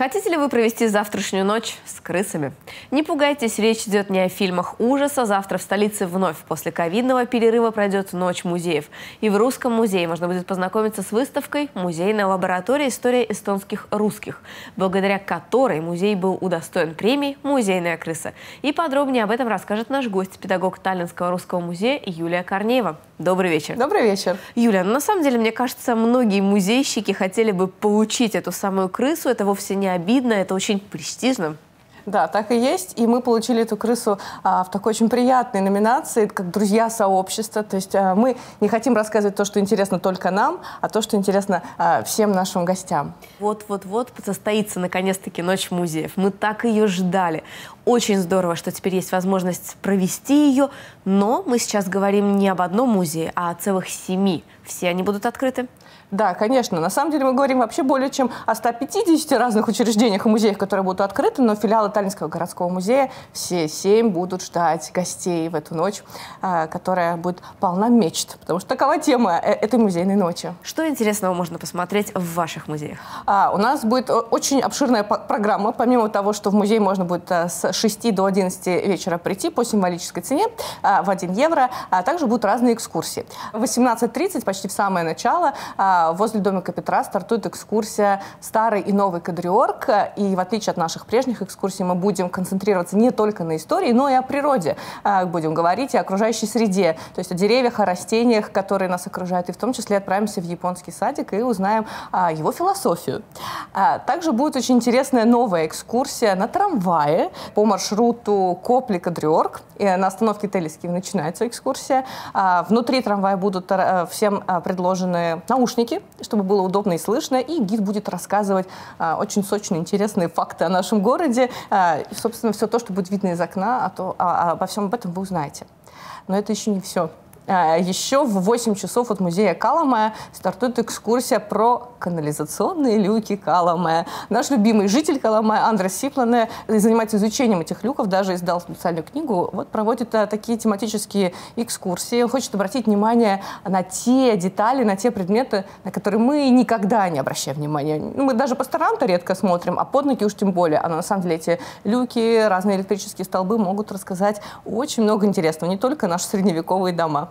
Хотите ли вы провести завтрашнюю ночь с крысами? Не пугайтесь, речь идет не о фильмах ужаса. Завтра в столице вновь после ковидного перерыва пройдет Ночь музеев. И в Русском музее можно будет познакомиться с выставкой «Музейная лаборатория. История эстонских русских», благодаря которой музей был удостоен премии «Музейная крыса». И подробнее об этом расскажет наш гость, педагог Таллинского русского музея Юлия Корнеева. Добрый вечер. Добрый вечер. Юля, ну, на самом деле, мне кажется, многие музейщики хотели бы получить эту самую крысу. Это вовсе не обидно, это очень престижно. Да, так и есть. И мы получили эту крысу а, в такой очень приятной номинации, как друзья сообщества. То есть а, мы не хотим рассказывать то, что интересно только нам, а то, что интересно а, всем нашим гостям. Вот-вот-вот состоится наконец-таки Ночь музеев. Мы так ее ждали. Очень здорово, что теперь есть возможность провести ее. Но мы сейчас говорим не об одном музее, а о целых семи. Все они будут открыты? Да, конечно. На самом деле мы говорим вообще более чем о 150 разных учреждениях и музеях, которые будут открыты, но филиалы Таллинского городского музея все семь будут ждать гостей в эту ночь, а, которая будет полна мечт, потому что такова тема э, этой музейной ночи. Что интересного можно посмотреть в ваших музеях? А, у нас будет очень обширная программа. Помимо того, что в музей можно будет э, с 6 до 11 вечера прийти по символической цене а, в 1 евро, а также будут разные экскурсии. В 18.30, почти в самое начало, возле домика Петра стартует экскурсия «Старый и новый Кадриорг». И в отличие от наших прежних экскурсий, мы будем концентрироваться не только на истории, но и о природе. А, будем говорить и о окружающей среде, то есть о деревьях, о растениях, которые нас окружают. И в том числе отправимся в японский садик и узнаем а, его философию. А, также будет очень интересная новая экскурсия на трамвае по маршруту Копли-Кадриорг. На остановке Телескив начинается экскурсия. Внутри трамвая будут всем предложены наушники, чтобы было удобно и слышно, и гид будет рассказывать а, очень сочные, интересные факты о нашем городе. А, и, собственно, все то, что будет видно из окна, а то, а, а, обо всем об этом вы узнаете. Но это еще не все. А, Еще в 8 часов от музея Калама стартует экскурсия про канализационные люки Калама. Наш любимый житель Калама Андрес Сиплане занимается изучением этих люков, даже издал специальную книгу, вот проводит а, такие тематические экскурсии. Он хочет обратить внимание на те детали, на те предметы, на которые мы никогда не обращаем внимания. Ну, мы даже по сторонам-то редко смотрим, а под ноги уж тем более. А на самом деле эти люки, разные электрические столбы могут рассказать очень много интересного, не только наши средневековые дома.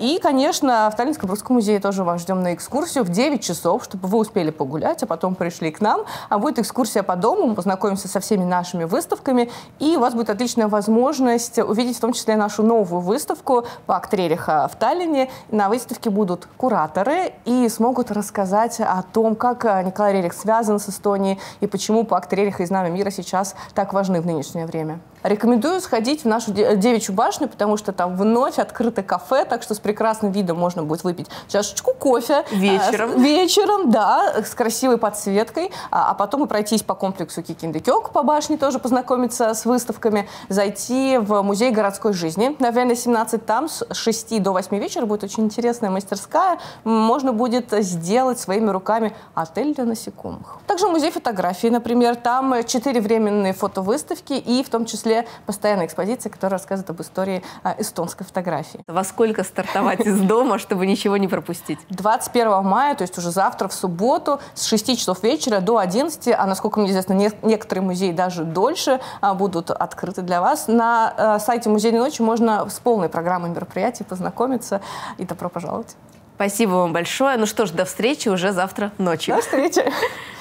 и, конечно, в Таллинском русском музее тоже вас ждем на экскурсию в 9 часов, чтобы вы успели погулять, а потом пришли к нам. А будет экскурсия по дому, мы познакомимся со всеми нашими выставками, и у вас будет отличная возможность увидеть в том числе нашу новую выставку «Пакт Рериха» в Таллине. На выставке будут кураторы и смогут рассказать о том, как э, Николай Рерих связан с Эстонией и почему Пакт Рериха и Знамя мира сейчас так важны в нынешнее время. Рекомендую сходить в нашу девичью башню, потому что там вновь открыто кафе, так что с прекрасным видом можно будет выпить чашечку кофе. Вечером. А, вечером, да, с красивой подсветкой. А, а потом и пройтись по комплексу Кикиндекёк по башне, тоже познакомиться с выставками, зайти в музей городской жизни. Наверное, 17 там с 6 до 8 вечера будет очень интересная мастерская. Можно будет сделать своими руками отель для насекомых. Также музей фотографии, например. Там четыре временные фотовыставки и в том числе постоянная экспозиция, которая рассказывает об истории а, эстонской фотографии. Во сколько стартовать из дома, чтобы ничего не пропустить? 21 мая, то есть уже завтра, в субботу, с 6 часов вечера до 11, а насколько мне известно, некоторые музеи даже дольше а, будут открыты для вас. На а, сайте Музейной ночи можно с полной программой мероприятий познакомиться. И добро пожаловать. Спасибо вам большое. Ну что ж, до встречи уже завтра ночью. До встречи.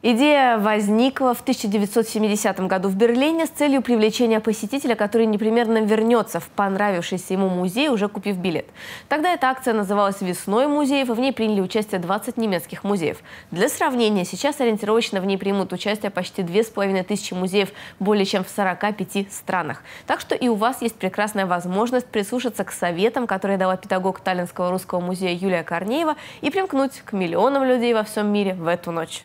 Идея возникла в 1970 году в Берлине с целью привлечения посетителя, который непременно вернется в понравившийся ему музей, уже купив билет. Тогда эта акция называлась «Весной музеев», и в ней приняли участие 20 немецких музеев. Для сравнения, сейчас ориентировочно в ней примут участие почти 2500 музеев более чем в 45 странах. Так что и у вас есть прекрасная возможность прислушаться к советам, которые дала педагог Таллинского русского музея Юлия Корнеева, и примкнуть к миллионам людей во всем мире в эту ночь.